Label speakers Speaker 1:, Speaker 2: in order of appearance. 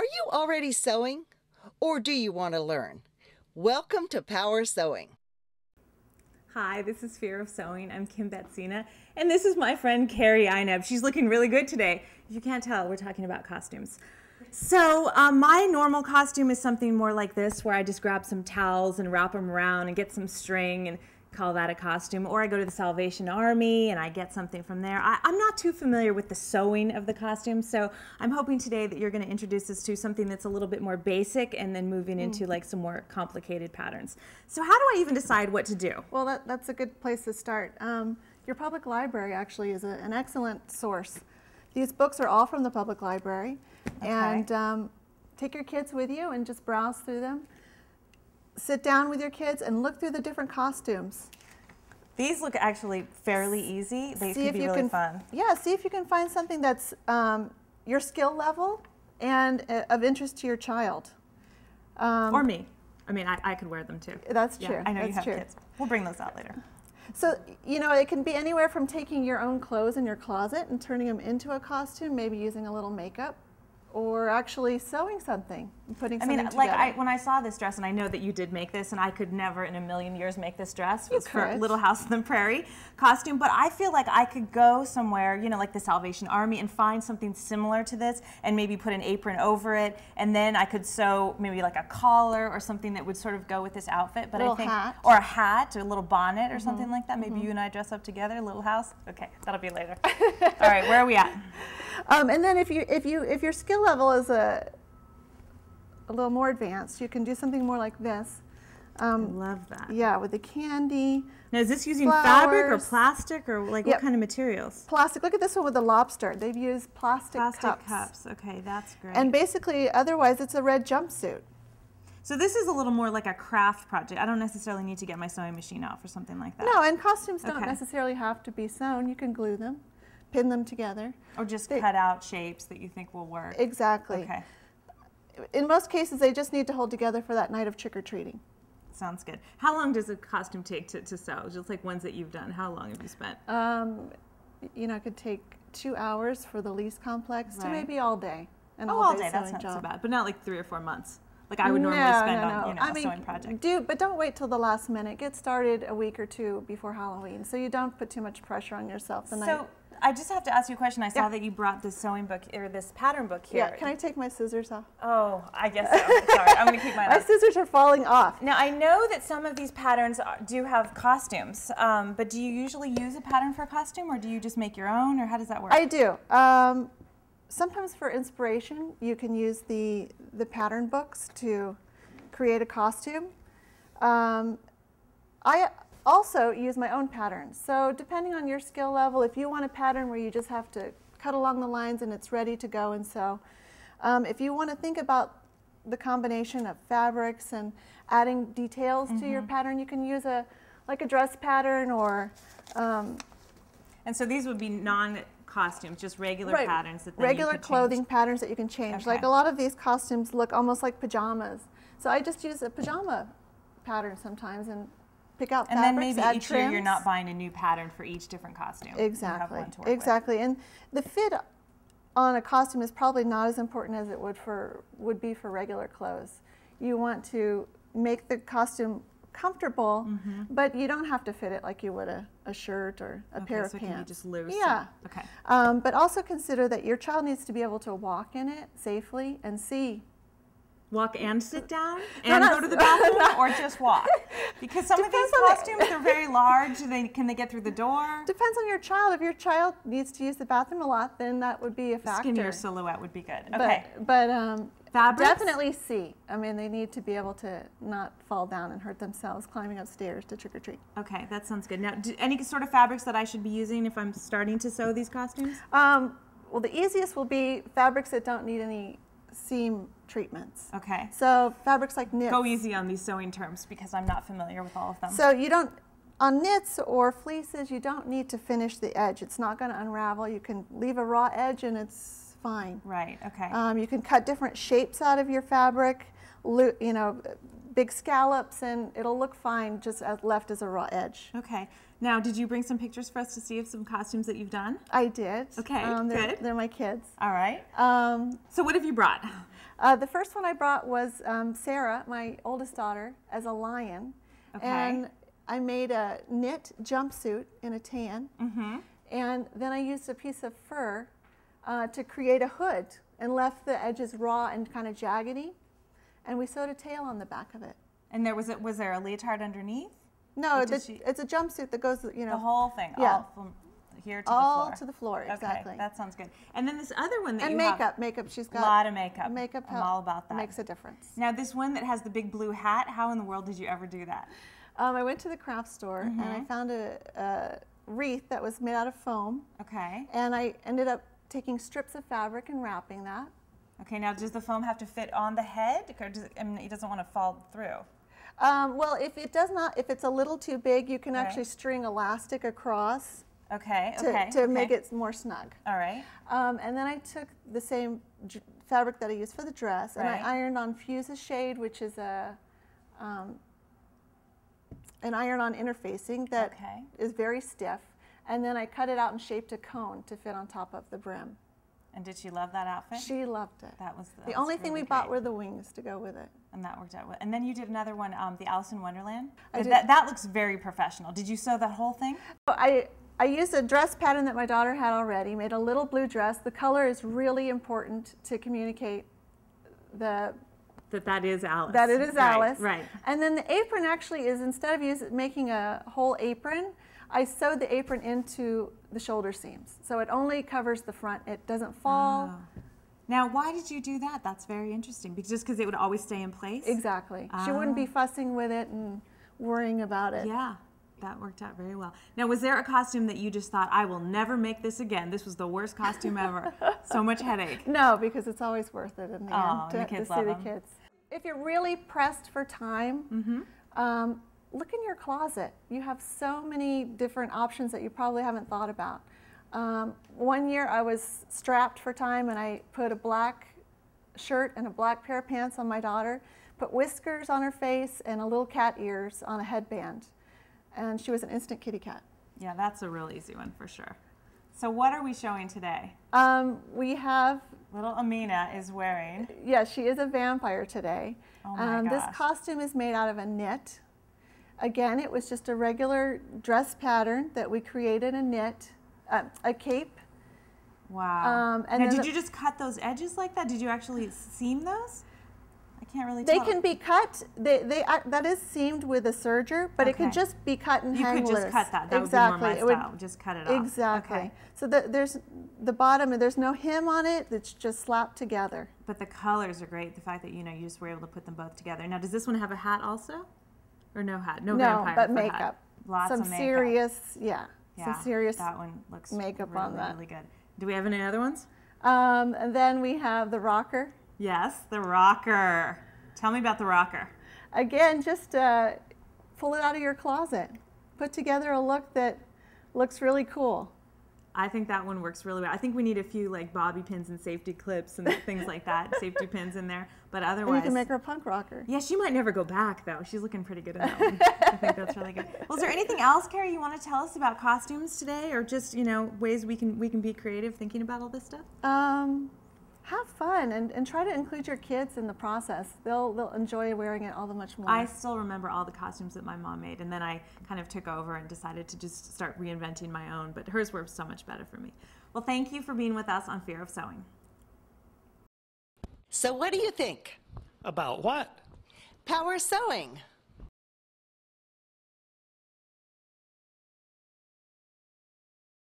Speaker 1: Are you already sewing? Or do you want to learn? Welcome to Power Sewing.
Speaker 2: Hi, this is Fear of Sewing. I'm Kim Betzina, and this is my friend Karie Aineb. She's looking really good today. If you can't tell, we're talking about costumes. So um, my normal costume is something more like this, where I just grab some towels and wrap them around and get some string and call that a costume. Or I go to the Salvation Army and I get something from there. I, am not too familiar with the sewing of the costume, so I'm hoping today that you're going to introduce us to something that's a little bit more basic and then moving mm. into like some more complicated patterns. So how do I even decide what to do?
Speaker 3: Well, that, that's a good place to start. Um, your public library actually is a, an excellent source. These books are all from the public library. Okay. And um, take your kids with you and just browse through them sit down with your kids and look through the different costumes.
Speaker 2: These look actually fairly easy. They see could be really
Speaker 3: can,
Speaker 2: fun.
Speaker 3: Yeah, see if you can find something that's um, your skill level and uh, of interest to your child.
Speaker 2: Um, or me. I mean, I, I, could wear them too.
Speaker 3: That's true. Yeah,
Speaker 2: I know
Speaker 3: that's
Speaker 2: you have
Speaker 3: true.
Speaker 2: kids. We'll bring those out later.
Speaker 3: So, you know, it can be anywhere from taking your own clothes in your closet and turning them into a costume, maybe using a little makeup, or actually sewing something putting
Speaker 2: I mean,
Speaker 3: together.
Speaker 2: like I, when I saw this dress, and I know that you did make this, and I could never in a million years make this dress. It was for Little House on the Prairie costume, but I feel like I could go somewhere, you know, like the Salvation Army, and find something similar to this, and maybe put an apron over it, and then I could sew maybe like a collar or something that would sort of go with this outfit.
Speaker 3: But
Speaker 2: I think,
Speaker 3: hat.
Speaker 2: or a hat, or a little bonnet, or mm -hmm. something like that. Maybe mm -hmm. you and I dress up together, Little House. Okay, that'll be later. All right, where are we at?
Speaker 3: Um, and then if you if you if your skill level is a a little more advanced, you can do something more like this.
Speaker 2: Um, I love that.
Speaker 3: Yeah, with the candy.
Speaker 2: Now, is this using
Speaker 3: flowers.
Speaker 2: fabric or plastic or like yep. what kind of materials?
Speaker 3: Plastic. Look at this one with the lobster. They've used plastic,
Speaker 2: plastic
Speaker 3: cups.
Speaker 2: cups. Okay, that's great.
Speaker 3: And basically, otherwise, it's a red jumpsuit.
Speaker 2: So this is a little more like a craft project. I don't necessarily need to get my sewing machine out for something like that.
Speaker 3: No, and costumes don't necessarily have to be sewn. You can glue them pin them together.
Speaker 2: Or just they, cut out shapes that you think will work.
Speaker 3: Exactly.
Speaker 2: Okay.
Speaker 3: In most cases, they just need to hold together for that night of trick-or-treating.
Speaker 2: Sounds good. How long does a costume take to, to sew? Just like ones that you've done, how long have you spent?
Speaker 3: Um, you know, it could take two hours for the least complex right. to maybe all day.
Speaker 2: An oh, all day, that's not
Speaker 3: job.
Speaker 2: so bad. But not like three or four months like I would normally no, spend
Speaker 3: no, no.
Speaker 2: on you know,
Speaker 3: I
Speaker 2: a
Speaker 3: mean,
Speaker 2: sewing project.
Speaker 3: Do, but don't wait till the last minute. Get started a week or two before Halloween, so you don't put too much pressure on yourself the
Speaker 2: so,
Speaker 3: night.
Speaker 2: I just have to ask you a question. I saw yeah. that you brought this sewing book or this pattern book here.
Speaker 3: Yeah, can I take my scissors off?
Speaker 2: Oh, I guess so. Sorry, I'm going to keep my.
Speaker 3: My scissors are falling off.
Speaker 2: Now I know that some of these patterns do have costumes, um, but do you usually use a pattern for a costume, or do you just make your own, or how does that work?
Speaker 3: I do. Um, sometimes for inspiration, you can use the the pattern books to create a costume. Um, I also use my own patterns. So depending on your skill level, if you want a pattern where you just have to cut along the lines and it's ready to go and sew, um, if you want to think about the combination of fabrics and adding details mm -hmm. to your mm-hmm. pattern, you can use a like a dress pattern or. Um,
Speaker 2: and so these would be non costumes, just regular
Speaker 3: right.
Speaker 2: patterns that
Speaker 3: regular clothing
Speaker 2: change.
Speaker 3: patterns that you can change. Okay. Like a lot of these costumes look almost like pajamas. So I just use a pajama pattern sometimes and pick out
Speaker 2: and
Speaker 3: fabrics,
Speaker 2: then maybe each
Speaker 3: trims.
Speaker 2: year you're not buying a new pattern for each different costume.
Speaker 3: Exactly. exactly.
Speaker 2: With.
Speaker 3: And the fit on a costume is probably not as important as it would for would be for regular clothes. You want to make the costume comfortable, mm -hmm. but you don't have to fit it like you would a, a shirt or a
Speaker 2: okay,
Speaker 3: pair of
Speaker 2: so
Speaker 3: pants.
Speaker 2: Can be just loose.
Speaker 3: Yeah.
Speaker 2: okay.
Speaker 3: Um, but also consider that your child needs to be able to walk in it safely and see
Speaker 2: Walk and sit down and go to the bathroom or just walk? Because some Depends of these costumes, they're very large. They, can they get through the door?
Speaker 3: Depends on your child. If your child needs to use the bathroom a lot, then that would be a factor.
Speaker 2: Skinnier silhouette would be good. Okay.
Speaker 3: But, but um,
Speaker 2: Fabrics?
Speaker 3: definitely see. I mean, they need to be able to not fall down and hurt themselves climbing upstairs to trick or treat.
Speaker 2: Okay, that sounds good. Now, do, any sort of fabrics that I should be using if I'm starting to sew these costumes?
Speaker 3: Um, well, the easiest will be fabrics that don't need any seam treatments.
Speaker 2: Okay.
Speaker 3: So fabrics like knits.
Speaker 2: Go easy on these sewing terms because I'm not familiar with all of them.
Speaker 3: So you don't, on knits or fleeces, you don't need to finish the edge. It's not going to unravel. You can leave a raw edge and it's fine.
Speaker 2: Right, okay.
Speaker 3: Um, you can cut different shapes out of your fabric, you know, big scallops, and it'll look fine just as left as a raw edge.
Speaker 2: Okay. Now, did you bring some pictures for us to see of some costumes that you've done?
Speaker 3: I did.
Speaker 2: Okay,
Speaker 3: um, they're,
Speaker 2: good.
Speaker 3: They're my kids.
Speaker 2: All right.
Speaker 3: Um,
Speaker 2: so what have you brought?
Speaker 3: Uh, the first one I brought was um, Sarah, my oldest daughter, as a lion.
Speaker 2: Okay.
Speaker 3: And I made a knit jumpsuit in a tan.
Speaker 2: Mm-hmm.
Speaker 3: And then I used a piece of fur uh, to create a hood and left the edges raw and kind of jaggedy. And we sewed a tail on the back of it.
Speaker 2: And there was it. Was there a leotard underneath?
Speaker 3: No, the,
Speaker 2: she-
Speaker 3: it's a jumpsuit that goes, you know,
Speaker 2: The whole thing.
Speaker 3: Yeah.
Speaker 2: All from here to
Speaker 3: all
Speaker 2: the floor.
Speaker 3: All to the floor.
Speaker 2: Okay,
Speaker 3: Exactly.
Speaker 2: that sounds good. And then this other one that
Speaker 3: and
Speaker 2: you
Speaker 3: makeup,
Speaker 2: have.
Speaker 3: makeup. She's got a
Speaker 2: lot of makeup.
Speaker 3: Makeup
Speaker 2: I'm all about that.
Speaker 3: makes a difference.
Speaker 2: Now this one that has the big blue hat. How in the world did you ever do that?
Speaker 3: Um, I went to the craft store and
Speaker 2: Mm-hmm.
Speaker 3: I found a, a wreath that was made out of foam,
Speaker 2: Okay.
Speaker 3: and I ended up taking strips of fabric and wrapping that.
Speaker 2: Okay. Now does the foam have to fit on the head, or does it, I mean, it doesn't want to fall through?
Speaker 3: Um, well, if it does not, if it's a little too big, you can
Speaker 2: Right.
Speaker 3: actually string elastic across
Speaker 2: Okay.
Speaker 3: to,
Speaker 2: okay.
Speaker 3: to
Speaker 2: okay.
Speaker 3: make it more snug.
Speaker 2: All right.
Speaker 3: Um, and then I took the same fabric that I used for the dress, and I ironed on Fuse's shade, which is a um, an iron-on interfacing that is
Speaker 2: Okay.
Speaker 3: very stiff. And then I cut it out and shaped a cone to fit on top of the brim.
Speaker 2: And did she love that outfit?
Speaker 3: She loved it.
Speaker 2: that was that
Speaker 3: the
Speaker 2: was
Speaker 3: only thing
Speaker 2: really
Speaker 3: we bought were the wings to go with it.
Speaker 2: And that worked out well. And then you did another one, um, the Alice in Wonderland.
Speaker 3: I did.
Speaker 2: That, that looks very professional. Did you sew that whole thing?
Speaker 3: I, I used a dress pattern that my daughter had already, made a little blue dress. The color is really important to communicate the
Speaker 2: That that is Alice.
Speaker 3: that it is
Speaker 2: Right,
Speaker 3: Alice.
Speaker 2: Right.
Speaker 3: And then the apron actually is instead of use, making a whole apron, I sewed the apron into the shoulder seams. So it only covers the front. It doesn't fall.
Speaker 2: Oh. Now, why did you do that? That's very interesting. Because just because it would always stay in place.
Speaker 3: Exactly. She wouldn't be fussing with it and worrying about it.
Speaker 2: Yeah, that worked out very well. Now, was there a costume that you just thought, I will never make this again? This was the worst costume ever. so much headache.
Speaker 3: No, because it's always worth it in the
Speaker 2: Oh,
Speaker 3: end
Speaker 2: the
Speaker 3: to,
Speaker 2: kids
Speaker 3: to see
Speaker 2: love
Speaker 3: the kids. If you're really pressed for time,
Speaker 2: Mm-hmm.
Speaker 3: um, look in your closet. You have so many different options that you probably haven't thought about. Um, one year I was strapped for time and I put a black shirt and a black pair of pants on my daughter, put whiskers on her face and a little cat ears on a headband. And she was an instant kitty cat.
Speaker 2: Yeah, that's a real easy one for sure. So, what are we showing today?
Speaker 3: Um, we have
Speaker 2: Little Amina is wearing.
Speaker 3: Yeah, she is a vampire today.
Speaker 2: Oh my
Speaker 3: um, This costume is made out of a knit. Again, it was just a regular dress pattern that we created a knit, uh, a cape.
Speaker 2: Wow.
Speaker 3: Um, and
Speaker 2: now, did
Speaker 3: the-
Speaker 2: you just cut those edges like that? Did you actually seam those? I can't really tell.
Speaker 3: They can be cut. They, they uh, that is seamed with a serger, but it
Speaker 2: Okay.
Speaker 3: could just be cut and
Speaker 2: You
Speaker 3: hang
Speaker 2: could just cut that. That
Speaker 3: exactly.
Speaker 2: would be
Speaker 3: It
Speaker 2: style. just cut it off.
Speaker 3: Exactly.
Speaker 2: Okay.
Speaker 3: So the, there's the bottom. And there's no hem on it. It's just slapped together.
Speaker 2: But the colors are great. The fact that you know you just were able to put them both together. Now, does this one have a hat also, or no hat? No,
Speaker 3: No,
Speaker 2: vampire.
Speaker 3: but
Speaker 2: for hat.
Speaker 3: makeup.
Speaker 2: Lots
Speaker 3: Some
Speaker 2: of makeup.
Speaker 3: serious, yeah,
Speaker 2: Yeah,
Speaker 3: some serious.
Speaker 2: That one looks
Speaker 3: makeup
Speaker 2: really,
Speaker 3: on that.
Speaker 2: Really good. Do we have any other ones?
Speaker 3: Um, and then we have the rocker.
Speaker 2: Yes, the rocker. Tell me about the rocker.
Speaker 3: Again, just uh, pull it out of your closet. Put together a look that looks really cool.
Speaker 2: I think that one works really well. I think we need a few like bobby pins and safety clips and things like that, safety pins in there. But
Speaker 3: And
Speaker 2: otherwise,
Speaker 3: you can make her a punk rocker.
Speaker 2: yeah, she might never go back though. She's looking pretty good in that one. I think that's really good. Well, is there anything else, Karie, you want to tell us about costumes today, or just you know ways we can we can be creative thinking about all this stuff?
Speaker 3: Um, have fun and, and try to include your kids in the process. They'll, they'll enjoy wearing it all the much more.
Speaker 2: I still remember all the costumes that my mom made, and then I kind of took over and decided to just start reinventing my own. But hers were so much better for me. Well, thank you for being with us on Fear of Sewing.
Speaker 1: So, what do you think?
Speaker 4: About what?
Speaker 1: Power sewing.